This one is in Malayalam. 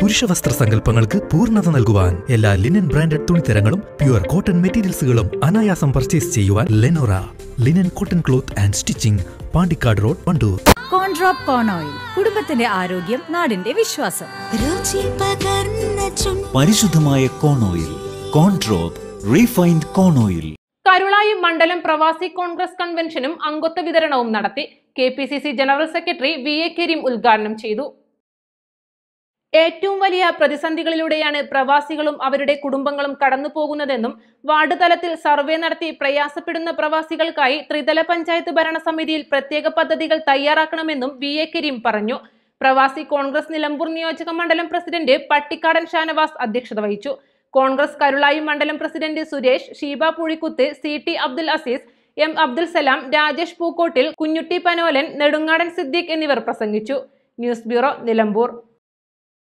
പുരുഷ വസ്ത്ര സങ്കല്പങ്ങൾക്ക് പൂർണത നൽകുവാൻ എല്ലാ ലിനൻ ബ്രാൻഡഡ് തുണിത്തരങ്ങളും പ്യുവർ കോട്ടൺ മെറ്റീരിയൽസുകളും അനായാസം പർച്ചേസ് ചെയ്യുവാൻ Lenora linen cotton cloth and stitching Pandikkad road Wandoor Corndrop corn oil കുടുംബത്തിന്റെ ആരോഗ്യം നാടിന്റെ വിശ്വാസം. പരിശുദ്ധമായ corn oil Corndrop refined corn oil. Karulai മണ്ഡലം പ്രവാസി കോൺഗ്രസ് കൺവെൻഷനും അംഗത്വ വിതരണവും നടത്തി K P C C general secretary V A Kareem ഉദ്ഘാടനം ചെയ്തു. ഏറ്റവും വലിയ പ്രതിസന്ധികളിലൂടെയാണ് പ്രവാസികളും അവരുടെ കുടുംബങ്ങളും കടന്നു പോകുന്നതെന്നും വാർഡ് തലത്തിൽ സർവേ നടത്തി പ്രയാസപ്പെടുന്ന പ്രവാസികൾക്കായി ത്രിതല പഞ്ചായത്ത് ഭരണസമിതിയിൽ പ്രത്യേക പദ്ധതികൾ തയ്യാറാക്കണമെന്നും വി എ കരീം പറഞ്ഞു. പ്രവാസി കോൺഗ്രസ് നിലമ്പൂർ നിയോജക മണ്ഡലം പ്രസിഡന്റ് പട്ടിക്കാടൻ ഷാനവാസ് അധ്യക്ഷത വഹിച്ചു. കോൺഗ്രസ് കരുളായി മണ്ഡലം president Suresh Sheeba Puzhikkuth C T Abdul Azeez M Abdul Salam Rajesh Pookkottil Kunhutty Panolan Nedungadan Siddique എന്നിവർ പ്രസംഗിച്ചു. News bureau Nilambur.